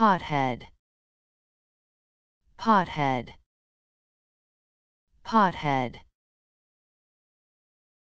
pothead. Pothead. Pothead.